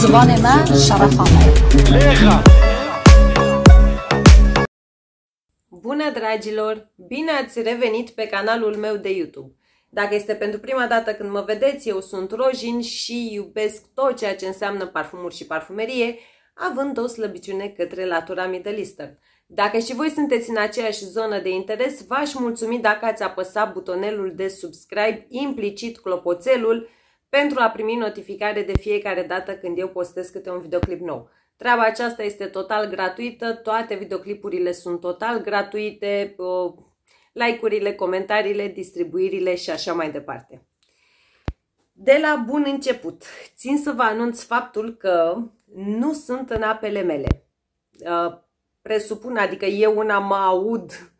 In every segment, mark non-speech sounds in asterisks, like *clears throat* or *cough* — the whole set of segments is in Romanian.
زبان ما شرفانه Bună dragilor! Bine ați revenit pe canalul meu de YouTube. Dacă este pentru prima dată când mă vedeți, eu sunt Rojin și iubesc tot ceea ce înseamnă parfumuri și parfumerie, având o slăbiciune către latura Middle Eastern. Dacă și voi sunteți în aceeași zonă de interes, v-aș mulțumi dacă ați apăsat butonelul de subscribe, implicit clopoțelul, pentru a primi notificare de fiecare dată când eu postez câte un videoclip nou. Treaba aceasta este total gratuită, toate videoclipurile sunt total gratuite, like-urile, comentariile, distribuirile și așa mai departe. De la bun început, țin să vă anunț faptul că nu sunt în apele mele. Presupun, adică eu una mă aud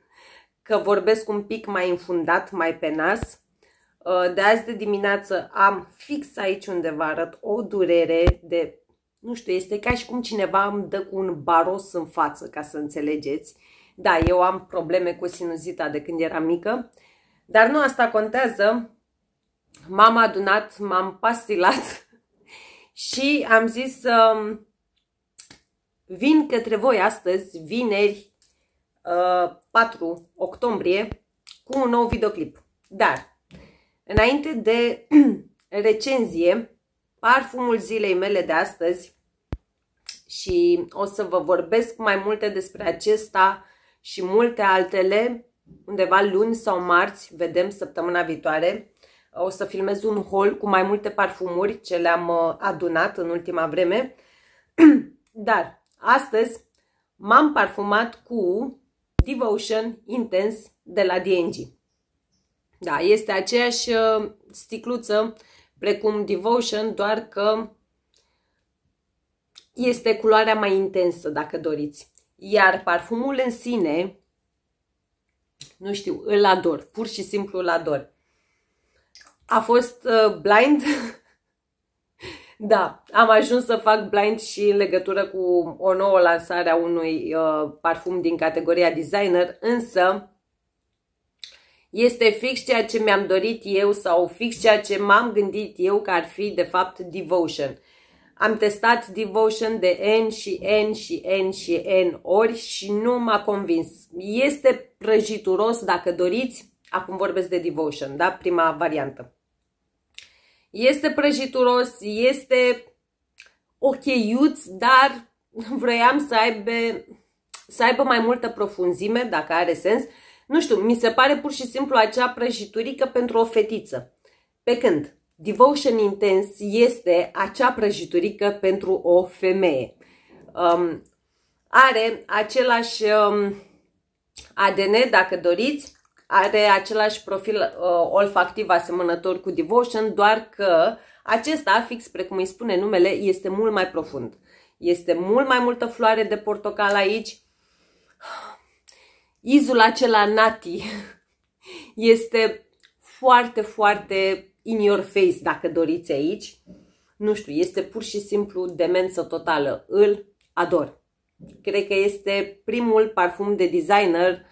că vorbesc un pic mai înfundat, mai pe nas. De azi de dimineață am fix aici undeva arăt o durere de nu știu, este ca și cum cineva îmi dă cu un baros în față, ca să înțelegeți. Da, eu am probleme cu sinuzita de când eram mică, dar nu asta contează. M-am adunat, m-am pastilat *laughs* și am zis să um, vin către voi astăzi, vineri, 4 uh, octombrie, cu un nou videoclip. Dar, înainte de *clears throat* recenzie, parfumul zilei mele de astăzi și o să vă vorbesc mai multe despre acesta și multe altele undeva luni sau marți, vedem săptămâna viitoare. O să filmez un haul cu mai multe parfumuri ce le-am uh, adunat în ultima vreme. *clears throat* Dar astăzi m-am parfumat cu Devotion Intense de la D&G. Da, este aceeași uh, sticluță precum Devotion, doar că este culoarea mai intensă, dacă doriți. Iar parfumul în sine, nu știu, îl ador, pur și simplu îl ador. A fost uh, blind, *laughs* da, am ajuns să fac blind și în legătură cu o nouă lansare a unui uh, parfum din categoria designer, însă este fix ceea ce mi-am dorit eu sau fix ceea ce m-am gândit eu că ar fi de fapt Devotion. Am testat Devotion de N și N și N și N ori și nu m-a convins. Este prăjituros dacă doriți, acum vorbesc de Devotion, da? Prima variantă. Este prăjituros, este ocheiuț, dar vroiam să aibă, să aibă mai multă profunzime, dacă are sens, nu știu, mi se pare pur și simplu acea prăjiturică pentru o fetiță. Pe când Devotion Intense este acea prăjiturică pentru o femeie. Um, are același um, ADN, dacă doriți, are același profil uh, olfactiv asemănător cu Devotion, doar că acesta, fix precum îi spune numele, este mult mai profund. Este mult mai multă floare de portocal aici, izul acela nati *laughs* este foarte, foarte in your face dacă doriți aici. Nu știu, este pur și simplu demență totală. Îl ador. Cred că este primul parfum de designer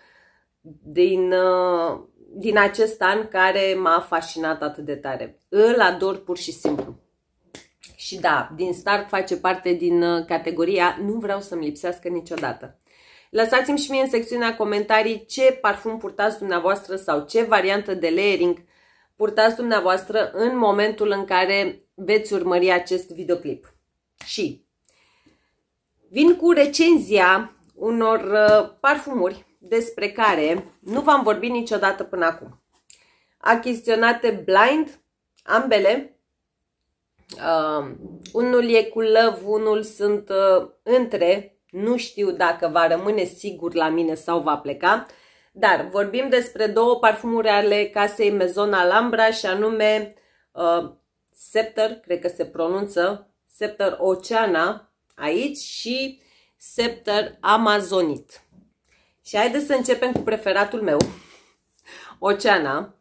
din, uh, din acest an care m-a fascinat atât de tare. Îl ador pur și simplu. Și da, din start face parte din uh, categoria nu vreau să-mi lipsească niciodată. Lăsați-mi și mie în secțiunea comentarii ce parfum purtați dumneavoastră sau ce variantă de layering purtați dumneavoastră în momentul în care veți urmări acest videoclip. Și vin cu recenzia unor uh, parfumuri despre care nu v-am vorbit niciodată până acum. Achiziționate blind, ambele. Uh, unul e cu love, unul sunt uh, între nu știu dacă va rămâne sigur la mine sau va pleca, dar vorbim despre două parfumuri ale casei Maison Alhambra și anume uh, Scepter, cred că se pronunță, Scepter Oceana aici și Scepter Amazonit. Și haideți să începem cu preferatul meu, Oceana.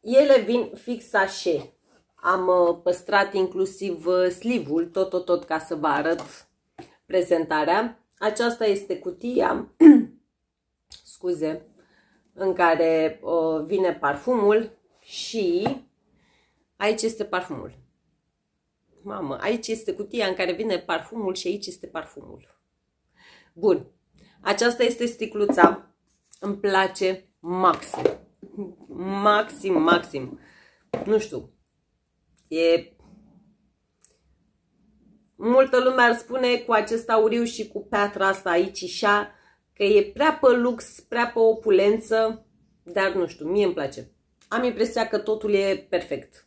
Ele vin fix așa. Am uh, păstrat inclusiv uh, slivul, tot, tot, tot, ca să vă arăt prezentarea. Aceasta este cutia, *clears throat* scuze, în care uh, vine parfumul și aici este parfumul. mamă, aici este cutia în care vine parfumul și aici este parfumul. Bun, aceasta este sticluța, îmi place maxim, maxim, maxim, nu știu, e multă lume ar spune cu acest auriu și cu piatra asta aici și că e prea pe lux, prea pe opulență, dar nu știu, mie îmi place. Am impresia că totul e perfect.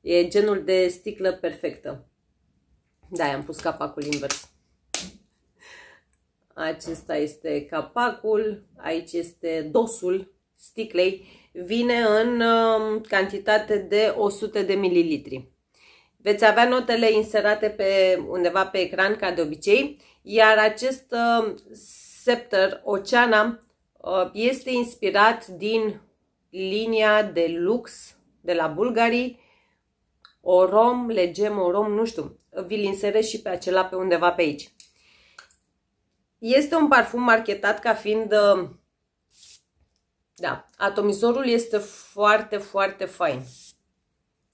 E genul de sticlă perfectă. Da, am pus capacul invers. Acesta este capacul, aici este dosul sticlei. Vine în uh, cantitate de 100 de mililitri. Veți avea notele inserate pe undeva pe ecran, ca de obicei, iar acest uh, Scepter Oceana uh, este inspirat din linia de lux de la Bulgari, Orom, Legem, Orom, nu știu, vi-l inserez și pe acela pe undeva pe aici. Este un parfum marketat ca fiind, uh, da, atomizorul este foarte, foarte fain.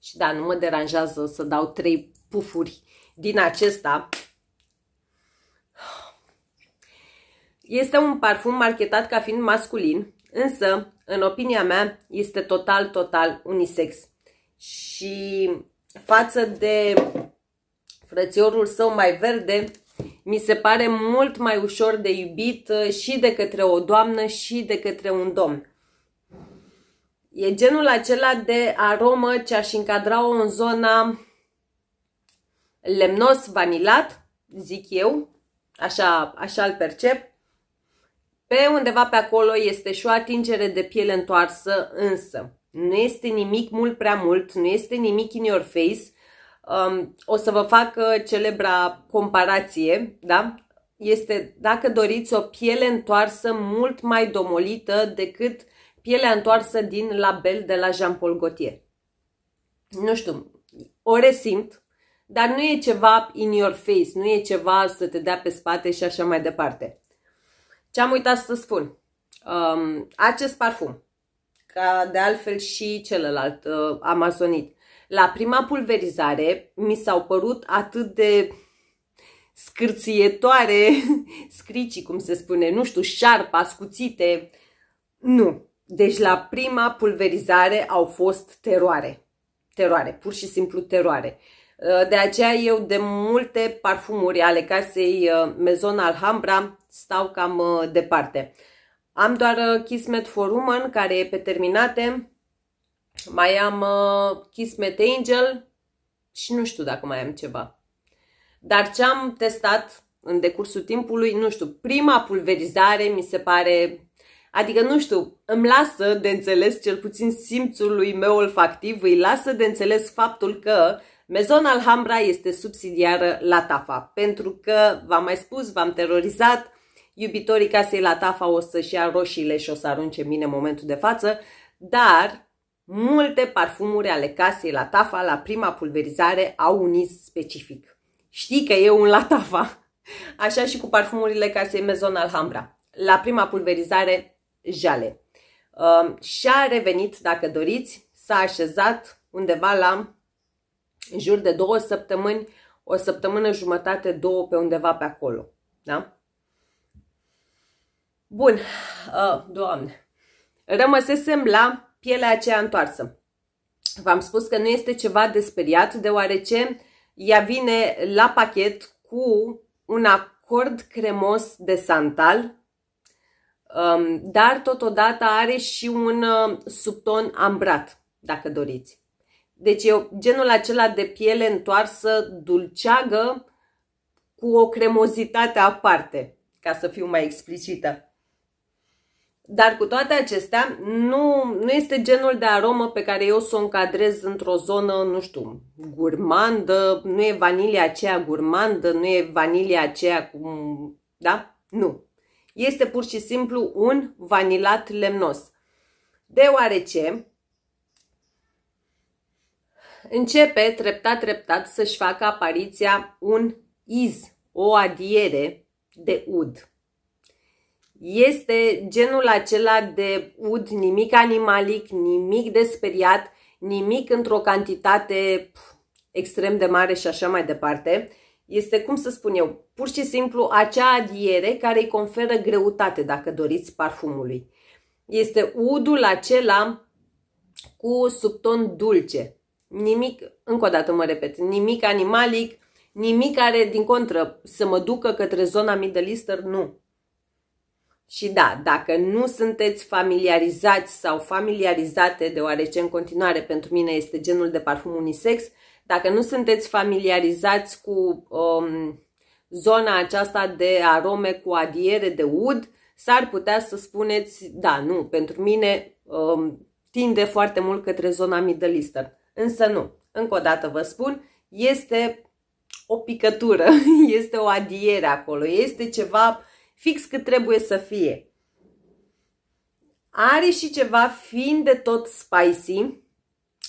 Și da, nu mă deranjează să dau trei pufuri din acesta. Este un parfum marketat ca fiind masculin, însă, în opinia mea, este total, total unisex. Și față de frățiorul său mai verde, mi se pare mult mai ușor de iubit uh, și de către o doamnă și de către un domn. E genul acela de aromă ce aș încadra-o în zona lemnos vanilat, zic eu, așa, așa îl percep. Pe undeva pe acolo este și o atingere de piele întoarsă, însă nu este nimic mult prea mult, nu este nimic in your face. Um, o să vă fac uh, celebra comparație, da? Este, dacă doriți, o piele întoarsă mult mai domolită decât pielea întoarsă din label de la Jean-Paul Gaultier. Nu știu, o resimt, dar nu e ceva in your face, nu e ceva să te dea pe spate și așa mai departe. Ce am uitat să spun? Um, acest parfum, ca de altfel și celălalt uh, amazonit, la prima pulverizare mi s-au părut atât de scârțietoare, *laughs* scricii, cum se spune, nu știu, șarpa, ascuțite. Nu. Deci la prima pulverizare au fost teroare. Teroare, pur și simplu teroare. Uh, de aceea eu de multe parfumuri ale casei uh, Maison Alhambra stau cam uh, departe. Am doar Kismet for Woman care e pe terminate. Mai am Kismet Angel și nu știu dacă mai am ceva. Dar ce am testat în decursul timpului, nu știu, prima pulverizare mi se pare Adică, nu știu, îmi lasă de înțeles, cel puțin simțul lui meu olfactiv, îi lasă de înțeles faptul că Maison Alhambra este subsidiară la Tafa. Pentru că, v-am mai spus, v-am terorizat, iubitorii casei la Tafa o să-și ia roșiile și o să arunce mine în momentul de față, dar multe parfumuri ale casei la Tafa, la prima pulverizare, au un iz specific. Știi că e un la Tafa. Așa și cu parfumurile casei Maison Alhambra. La prima pulverizare jale. Uh, și-a revenit, dacă doriți, s-a așezat undeva la în jur de două săptămâni, o săptămână jumătate, două pe undeva pe acolo. Da? Bun, uh, doamne, rămăsesem la pielea aceea întoarsă. V-am spus că nu este ceva de speriat, deoarece ea vine la pachet cu un acord cremos de santal Um, dar totodată are și un uh, subton ambrat, dacă doriți. Deci e genul acela de piele întoarsă, dulceagă, cu o cremozitate aparte, ca să fiu mai explicită. Dar cu toate acestea, nu, nu este genul de aromă pe care eu să o încadrez într-o zonă, nu știu, gurmandă, nu e vanilia aceea gurmandă, nu e vanilia aceea cu... Da? Nu este pur și simplu un vanilat lemnos. Deoarece începe treptat, treptat să-și facă apariția un iz, o adiere de ud. Este genul acela de ud, nimic animalic, nimic de speriat, nimic într-o cantitate extrem de mare și așa mai departe. Este, cum să spun eu, pur și simplu acea adiere care îi conferă greutate, dacă doriți, parfumului. Este udul acela cu subton dulce. Nimic, încă o dată mă repet, nimic animalic, nimic care, din contră, să mă ducă către zona Middle Eastern, nu. Și da, dacă nu sunteți familiarizați sau familiarizate, deoarece în continuare pentru mine este genul de parfum unisex, dacă nu sunteți familiarizați cu um, zona aceasta de arome cu adiere de ud, s-ar putea să spuneți, da, nu, pentru mine um, tinde foarte mult către zona Middle Eastern. Însă nu, încă o dată vă spun, este o picătură, *laughs* este o adiere acolo, este ceva fix cât trebuie să fie. Are și ceva fiind de tot spicy,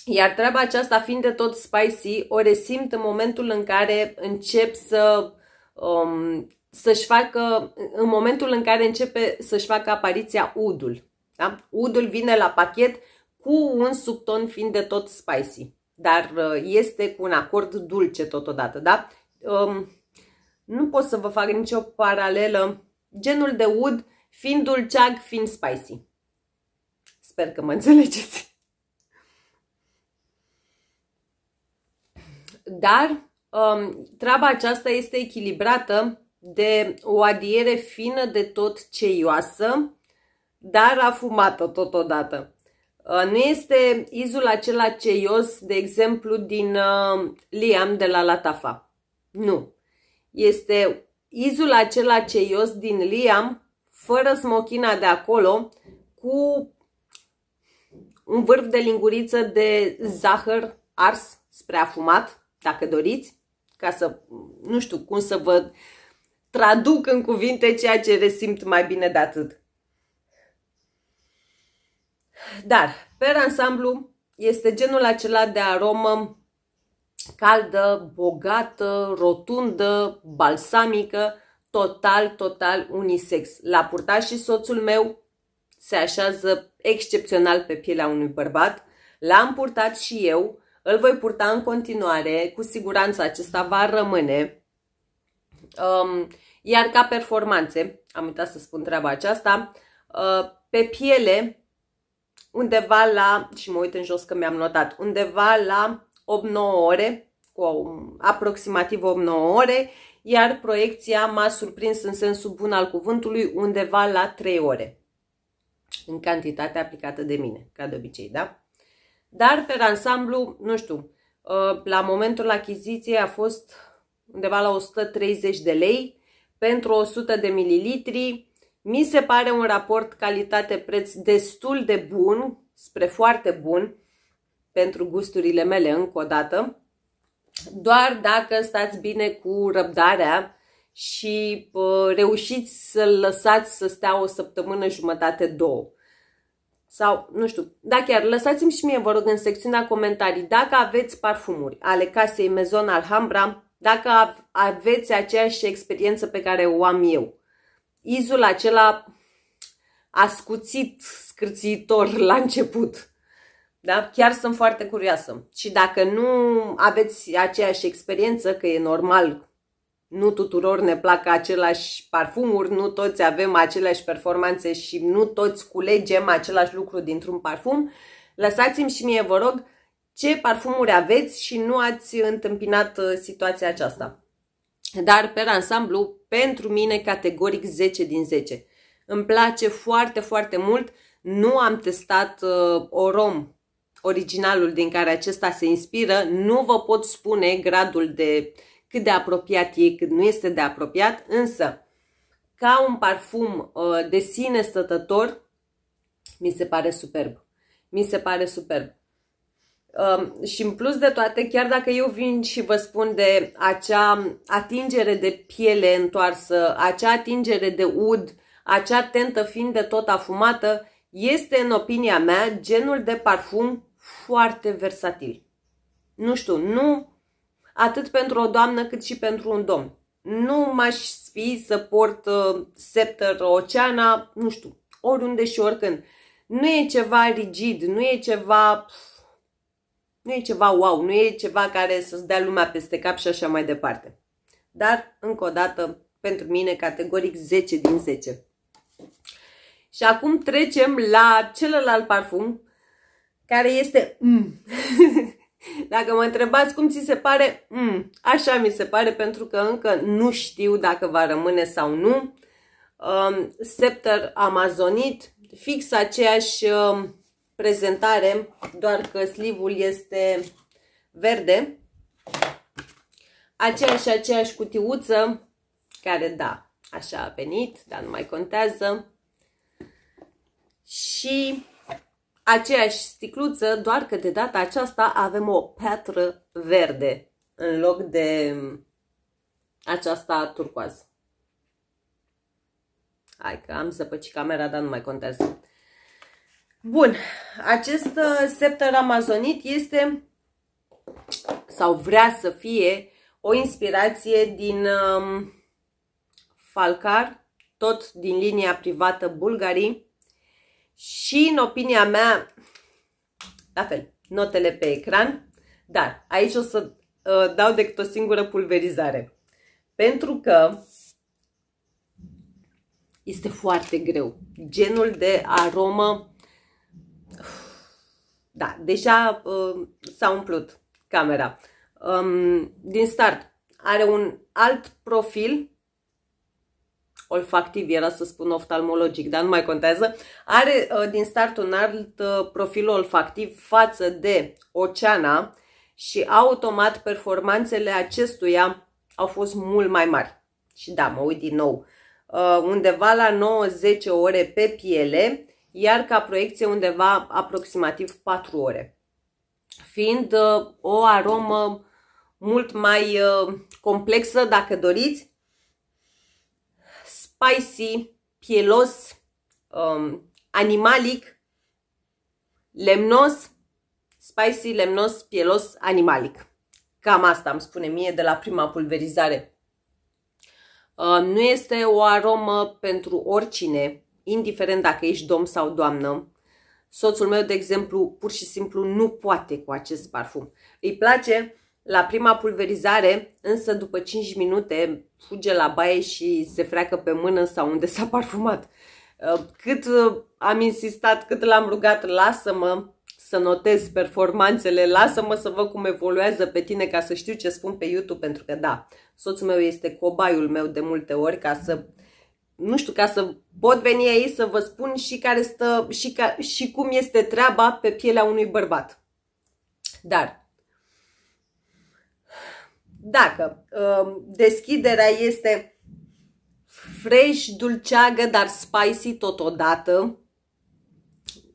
iar treaba aceasta fiind de tot spicy, o resimt în momentul în care încep să um, să-și facă, în momentul în care începe să-și facă apariția udul. Da? Udul vine la pachet cu un subton fiind de tot spicy, dar uh, este cu un acord dulce totodată. Da? Um, nu pot să vă fac nicio paralelă genul de ud fiind dulceag, fiind spicy. Sper că mă înțelegeți. Dar um, treaba aceasta este echilibrată de o adiere fină de tot ceioasă, dar afumată totodată. Uh, nu este izul acela ceios, de exemplu, din uh, Liam de la Latafa. Nu. Este izul acela ceios din Liam, fără smochina de acolo, cu un vârf de linguriță de zahăr ars spre afumat, dacă doriți, ca să, nu știu cum să vă traduc în cuvinte ceea ce resimt mai bine de atât. Dar, pe ansamblu, este genul acela de aromă caldă, bogată, rotundă, balsamică, total, total unisex. L-a purtat și soțul meu, se așează excepțional pe pielea unui bărbat. L-am purtat și eu, îl voi purta în continuare, cu siguranță acesta va rămâne. Um, iar ca performanțe, am uitat să spun treaba aceasta, uh, pe piele, undeva la, și mă uit în jos că mi-am notat, undeva la 8-9 ore, cu aproximativ 8-9 ore, iar proiecția m-a surprins în sensul bun al cuvântului undeva la 3 ore, în cantitate aplicată de mine, ca de obicei, da? Dar, pe ansamblu, nu știu, uh, la momentul achiziției a fost undeva la 130 de lei, pentru 100 de mililitri. Mi se pare un raport calitate-preț destul de bun, spre foarte bun, pentru gusturile mele încă o dată. Doar dacă stați bine cu răbdarea și uh, reușiți să-l lăsați să stea o săptămână, jumătate, două. Sau, nu știu, da chiar, lăsați-mi și mie, vă rog, în secțiunea comentarii, dacă aveți parfumuri ale casei Maison Alhambra, dacă aveți aceeași experiență pe care o am eu. Izul acela ascuțit, scârțitor la început. Da? Chiar sunt foarte curioasă. Și dacă nu aveți aceeași experiență, că e normal, nu tuturor ne plac același parfumuri, nu toți avem aceleași performanțe și nu toți culegem același lucru dintr-un parfum, lăsați-mi și mie, vă rog, ce parfumuri aveți și nu ați întâmpinat uh, situația aceasta. Dar, pe ansamblu, pentru mine, categoric 10 din 10. Îmi place foarte, foarte mult. Nu am testat uh, Orom, originalul din care acesta se inspiră. Nu vă pot spune gradul de cât de apropiat e, cât nu este de apropiat, însă, ca un parfum uh, de sine stătător, mi se pare superb. Mi se pare superb. Um, și în plus de toate, chiar dacă eu vin și vă spun de acea atingere de piele întoarsă, acea atingere de ud, acea tentă fiind de tot afumată, este, în opinia mea, genul de parfum foarte versatil. Nu știu, nu atât pentru o doamnă cât și pentru un domn. Nu m-aș fi să port uh, Scepter Oceana, nu știu, oriunde și oricând. Nu e ceva rigid, nu e ceva Nu e ceva wow, nu e ceva care să-ți dea lumea peste cap și așa mai departe. Dar, încă o dată, pentru mine, categoric 10 din 10. Și acum trecem la celălalt parfum, care este mm. *laughs* Dacă mă întrebați cum ți se pare, mm, așa mi se pare pentru că încă nu știu dacă va rămâne sau nu. Um, Scepter Amazonit, fix aceeași um, prezentare, doar că slivul este verde. Aceeași, aceeași cutiuță, care da, așa a venit, dar nu mai contează. Și aceeași sticluță, doar că de data aceasta avem o piatră verde în loc de aceasta turcoază. Hai că am zăpăcit camera, dar nu mai contează. Bun, acest uh, scepter amazonit este sau vrea să fie o inspirație din um, Falcar, tot din linia privată Bulgarii și în opinia mea, la fel, notele pe ecran, dar aici o să uh, dau decât o singură pulverizare. Pentru că este foarte greu. Genul de aromă, da, deja uh, s-a umplut camera. Um, din start, are un alt profil olfactiv, era să spun oftalmologic, dar nu mai contează, are uh, din start un alt uh, profil olfactiv față de Oceana și automat performanțele acestuia au fost mult mai mari. Și da, mă uit din nou, uh, undeva la 9-10 ore pe piele, iar ca proiecție undeva aproximativ 4 ore. Fiind o aromă mult mai complexă, dacă doriți, spicy, pielos, um, animalic, lemnos, spicy, lemnos, pielos, animalic. Cam asta îmi spune mie de la prima pulverizare. Uh, nu este o aromă pentru oricine, indiferent dacă ești domn sau doamnă. Soțul meu, de exemplu, pur și simplu nu poate cu acest parfum. Îi place la prima pulverizare, însă după 5 minute fuge la baie și se freacă pe mână sau unde s-a parfumat. Uh, cât uh, am insistat, cât l-am rugat, lasă-mă să notez performanțele, lasă-mă să văd cum evoluează pe tine ca să știu ce spun pe YouTube, pentru că da, soțul meu este cobaiul meu de multe ori ca să, nu știu, ca să pot veni aici să vă spun și care stă, și, ca, și cum este treaba pe pielea unui bărbat. Dar dacă uh, deschiderea este fresh, dulceagă, dar spicy totodată,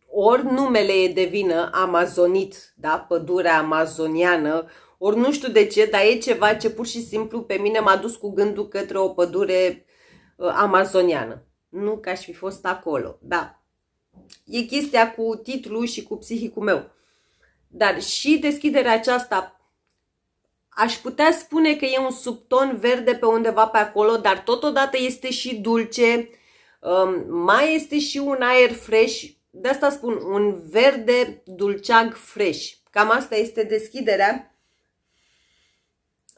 ori numele e de vină amazonit, da? pădurea amazoniană, ori nu știu de ce, dar e ceva ce pur și simplu pe mine m-a dus cu gândul către o pădure uh, amazoniană. Nu că aș fi fost acolo, da. E chestia cu titlul și cu psihicul meu. Dar și deschiderea aceasta aș putea spune că e un subton verde pe undeva pe acolo, dar totodată este și dulce, um, mai este și un aer fresh, de asta spun, un verde dulceag fresh. Cam asta este deschiderea,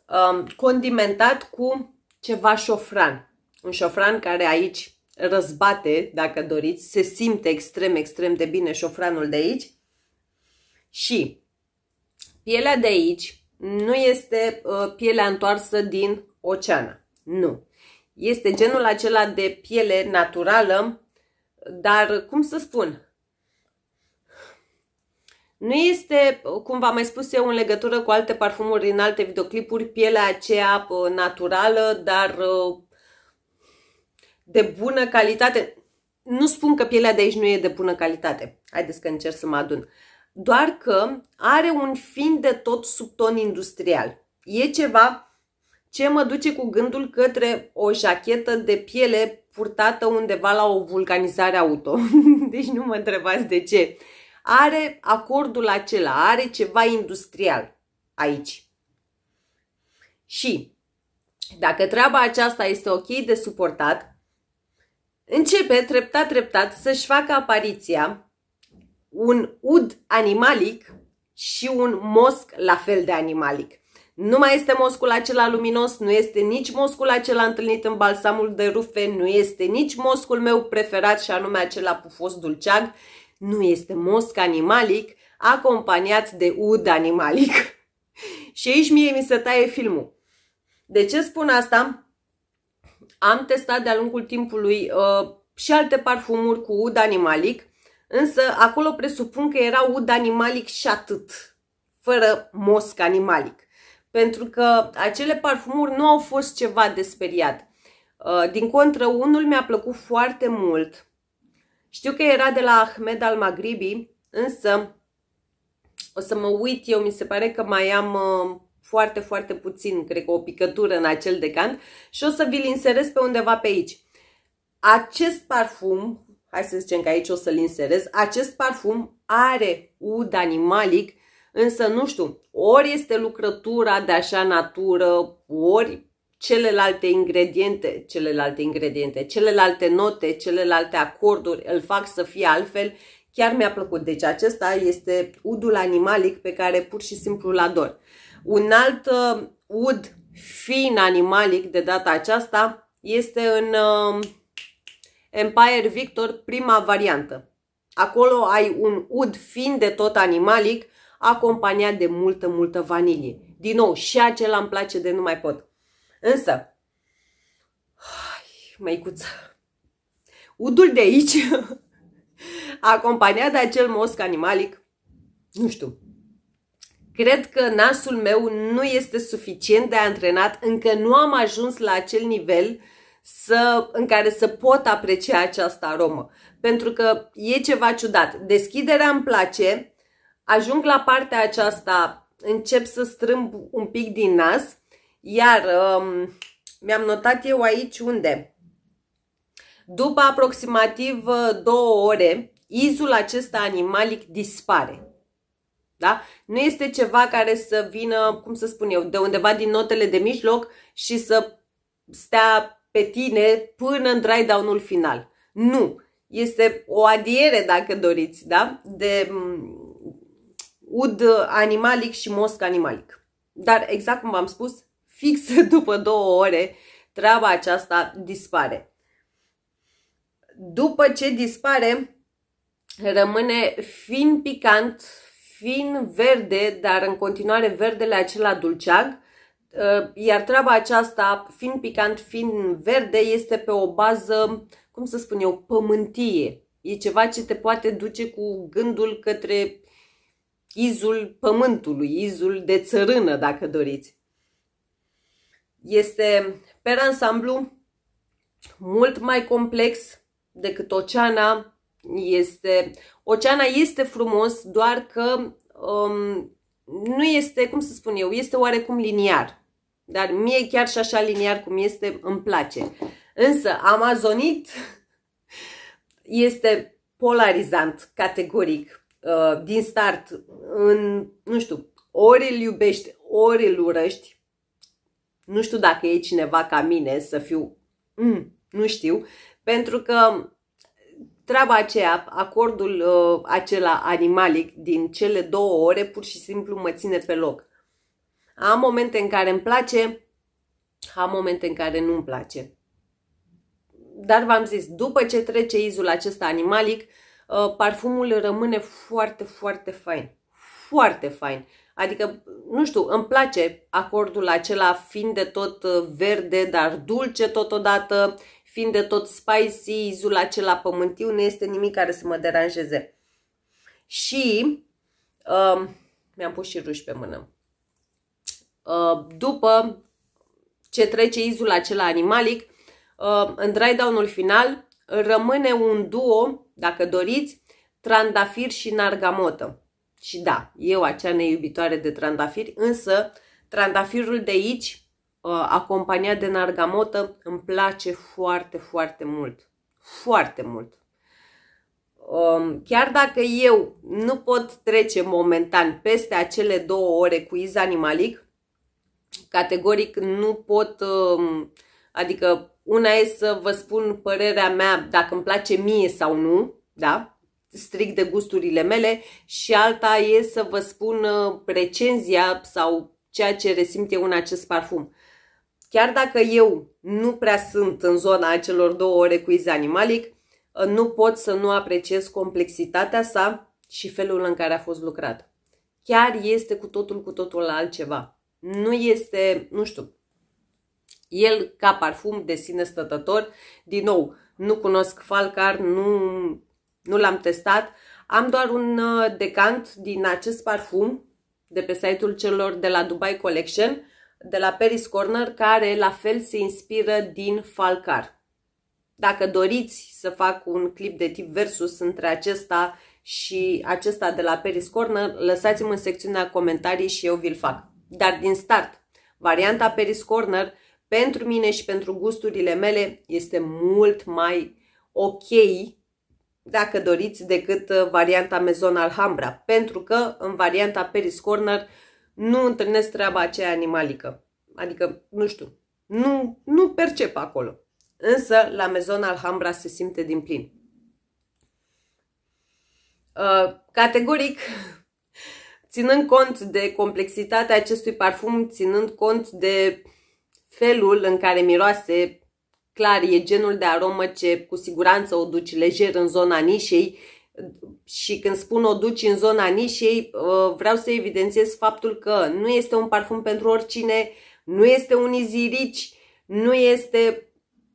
um, condimentat cu ceva șofran. Un șofran care aici răzbate, dacă doriți, se simte extrem, extrem de bine șofranul de aici. Și pielea de aici nu este uh, pielea întoarsă din ocean. Nu. Este genul acela de piele naturală, dar cum să spun? Nu este, cum v-am mai spus eu în legătură cu alte parfumuri în alte videoclipuri, pielea aceea uh, naturală, dar uh, de bună calitate. Nu spun că pielea de aici nu e de bună calitate. Haideți că încerc să mă adun doar că are un fin de tot subton industrial. E ceva ce mă duce cu gândul către o jachetă de piele purtată undeva la o vulcanizare auto. *laughs* Deci nu mă întrebați de ce. Are acordul acela, are ceva industrial aici. Și dacă treaba aceasta este ok de suportat, începe treptat, treptat să-și facă apariția un ud animalic și un mosc la fel de animalic. Nu mai este moscul acela luminos, nu este nici moscul acela întâlnit în balsamul de rufe, nu este nici moscul meu preferat și anume acela pufos dulceag, nu este mosc animalic acompaniat de ud animalic. *laughs* și aici mie mi se taie filmul. De ce spun asta? Am testat de-a lungul timpului uh, și alte parfumuri cu ud animalic, însă acolo presupun că era ud animalic și atât, fără mosc animalic pentru că acele parfumuri nu au fost ceva de speriat. Uh, din contră, unul mi-a plăcut foarte mult. Știu că era de la Ahmed al Magribi, însă o să mă uit eu, mi se pare că mai am uh, foarte, foarte puțin, cred că o picătură în acel decant și o să vi-l inserez pe undeva pe aici. Acest parfum, hai să zicem că aici o să-l inserez, acest parfum are ud animalic Însă, nu știu, ori este lucrătura de așa natură, ori celelalte ingrediente, celelalte ingrediente, celelalte note, celelalte acorduri îl fac să fie altfel, chiar mi-a plăcut. Deci acesta este udul animalic pe care pur și simplu îl ador. Un alt uh, ud fin animalic de data aceasta este în uh, Empire Victor, prima variantă. Acolo ai un ud fin de tot animalic acompaniat de multă, multă vanilie. Din nou, și acela îmi place de nu mai pot. Însă, măicuță, udul de aici, *laughs* acompaniat de acel mosc animalic, nu știu, cred că nasul meu nu este suficient de antrenat, încă nu am ajuns la acel nivel să, în care să pot aprecia această aromă. Pentru că e ceva ciudat. Deschiderea îmi place, ajung la partea aceasta, încep să strâmb un pic din nas, iar um, mi-am notat eu aici unde. După aproximativ uh, două ore, izul acesta animalic dispare. Da? Nu este ceva care să vină, cum să spun eu, de undeva din notele de mijloc și să stea pe tine până în dry down-ul final. Nu. Este o adiere, dacă doriți, da? de ud animalic și mosc animalic. Dar exact cum v-am spus, *laughs* fix după două ore, treaba aceasta dispare. După ce dispare, rămâne fin picant, fin verde, dar în continuare verdele acela dulceag, uh, iar treaba aceasta, fin picant, fin verde, este pe o bază, cum să spun eu, pământie. E ceva ce te poate duce cu gândul către izul pământului, izul de țărână, dacă doriți. Este, pe ansamblu, mult mai complex decât oceana. Este, oceana este frumos, doar că um, nu este, cum să spun eu, este oarecum liniar. Dar mie chiar și așa liniar cum este, îmi place. Însă, Amazonit este polarizant, categoric. Uh, din start în, nu știu, ori îl iubești, ori îl urăști. Nu știu dacă e cineva ca mine să fiu, mm, nu știu, pentru că treaba aceea, acordul uh, acela animalic din cele două ore pur și simplu mă ține pe loc. Am momente în care îmi place, am momente în care nu îmi place. Dar v-am zis, după ce trece izul acesta animalic, Uh, parfumul rămâne foarte, foarte fain. Foarte fain. Adică, nu știu, îmi place acordul acela fiind de tot uh, verde, dar dulce totodată, fiind de tot spicy, izul acela pământiu, nu este nimic care să mă deranjeze. Și uh, mi-am pus și ruș pe mână. Uh, după ce trece izul acela animalic, uh, în dry down-ul final rămâne un duo dacă doriți, trandafir și nargamotă. Și da, eu acea neiubitoare de trandafiri, însă trandafirul de aici, uh, acompaniat de nargamotă, îmi place foarte, foarte mult. Foarte mult. Um, chiar dacă eu nu pot trece momentan peste acele două ore cu iz animalic, categoric nu pot, um, adică una e să vă spun părerea mea dacă îmi place mie sau nu, da? strict de gusturile mele și alta e să vă spun uh, recenzia sau ceea ce resimt eu în acest parfum. Chiar dacă eu nu prea sunt în zona acelor două ore cu iz animalic, uh, nu pot să nu apreciez complexitatea sa și felul în care a fost lucrat. Chiar este cu totul cu totul altceva. Nu este, nu știu, el ca parfum de sine stătător, din nou, nu cunosc Falcar, nu, nu l-am testat, am doar un uh, decant din acest parfum de pe site-ul celor de la Dubai Collection, de la Paris Corner, care la fel se inspiră din Falcar. Dacă doriți să fac un clip de tip versus între acesta și acesta de la Paris Corner, lăsați-mi în secțiunea comentarii și eu vi-l fac. Dar din start, varianta Paris Corner pentru mine și pentru gusturile mele este mult mai ok dacă doriți decât uh, varianta Maison Alhambra, pentru că în varianta Paris Corner nu întâlnesc treaba aceea animalică. Adică, nu știu, nu, nu percep acolo. Însă, la Maison Alhambra se simte din plin. Uh, categoric, ținând cont de complexitatea acestui parfum, ținând cont de felul în care miroase, clar, e genul de aromă ce cu siguranță o duci lejer în zona nișei și când spun o duci în zona nișei, uh, vreau să evidențiez faptul că nu este un parfum pentru oricine, nu este un izirici, nu este...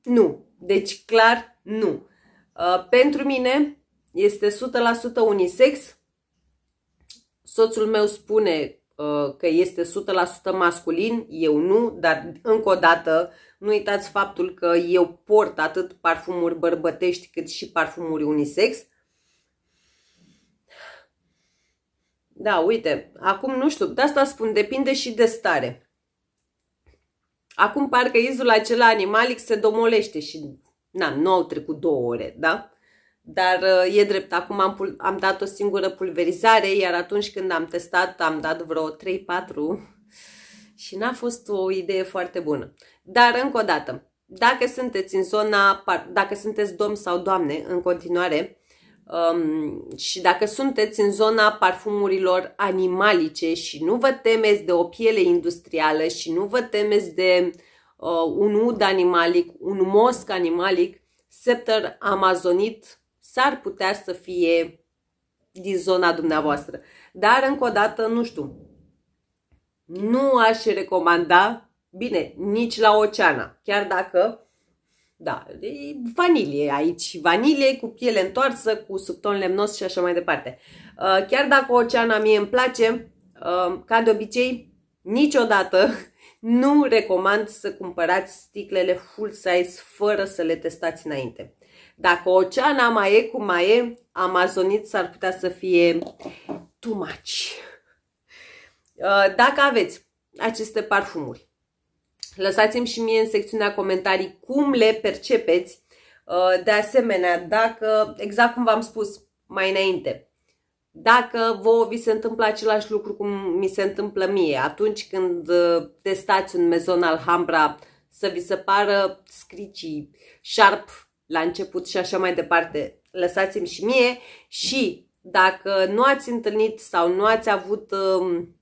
Nu. Deci, clar, nu. Uh, pentru mine este 100% unisex. Soțul meu spune Uh, că este 100% masculin, eu nu, dar încă o dată nu uitați faptul că eu port atât parfumuri bărbătești cât și parfumuri unisex. Da, uite, acum nu știu, de asta spun, depinde și de stare. Acum parcă izul acela animalic se domolește și na, nu au trecut două ore, da? Dar uh, e drept, acum am, am dat o singură pulverizare, iar atunci când am testat am dat vreo 3-4 *laughs* și n-a fost o idee foarte bună. Dar încă o dată, dacă sunteți în zona, dacă sunteți domn sau doamne în continuare um, și dacă sunteți în zona parfumurilor animalice și nu vă temeți de o piele industrială și nu vă temeți de uh, un ud animalic, un mosc animalic, Scepter Amazonit s-ar putea să fie din zona dumneavoastră. Dar, încă o dată, nu știu, nu aș recomanda, bine, nici la oceana, chiar dacă, da, e vanilie aici, vanilie cu piele întoarsă, cu subton lemnos și așa mai departe. Uh, chiar dacă oceana mie îmi place, uh, ca de obicei, niciodată *laughs* nu recomand să cumpărați sticlele full size fără să le testați înainte. Dacă oceana mai e cum mai e, amazonit s-ar putea să fie too much. Uh, dacă aveți aceste parfumuri, lăsați-mi și mie în secțiunea comentarii cum le percepeți. Uh, de asemenea, dacă, exact cum v-am spus mai înainte, dacă vouă vi se întâmplă același lucru cum mi se întâmplă mie, atunci când uh, testați un mezon Alhambra să vi se pară scricii, sharp, la început și așa mai departe, lăsați-mi și mie și dacă nu ați întâlnit sau nu ați avut um,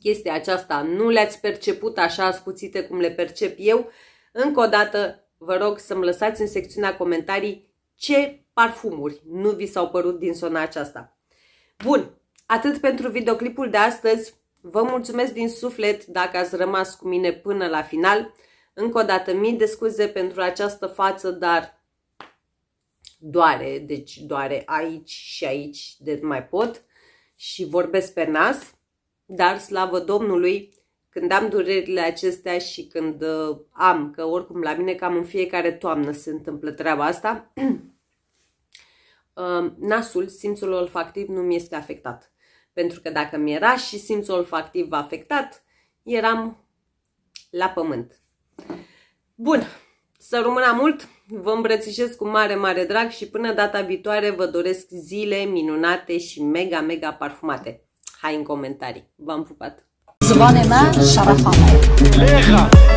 chestia aceasta, nu le-ați perceput așa ascuțite cum le percep eu, încă o dată vă rog să-mi lăsați în secțiunea comentarii ce parfumuri nu vi s-au părut din zona aceasta. Bun, atât pentru videoclipul de astăzi. Vă mulțumesc din suflet dacă ați rămas cu mine până la final. Încă o dată, mii de scuze pentru această față, dar doare, deci doare aici și aici de mai pot și vorbesc pe nas, dar slavă Domnului, când am durerile acestea și când uh, am, că oricum la mine cam în fiecare toamnă se întâmplă treaba asta, *clears throat* uh, nasul, simțul olfactiv nu mi este afectat. Pentru că dacă mi era și simțul olfactiv afectat, eram la pământ. Bun, să rămână mult, vă îmbrățișez cu mare, mare drag și până data viitoare vă doresc zile minunate și mega, mega parfumate. Hai în comentarii, v-am pupat! Zvonena Șarafanoa.